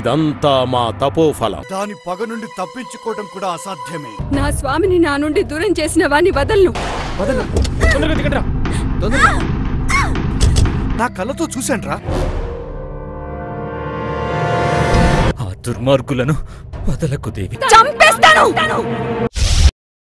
ఇదంతా మా తపోఫలం. దాని పగ నుండి తప్పించుకోవడం కూడా అసాధ్యమే. నా స్వామిని నా నుండి దూరం చేసిన వాణ్ణి వదలను. నా కళ్ళతో చూశాన్రా. ఆ దుర్మార్గులను వదలకు దేవి. చంపేస్తాను!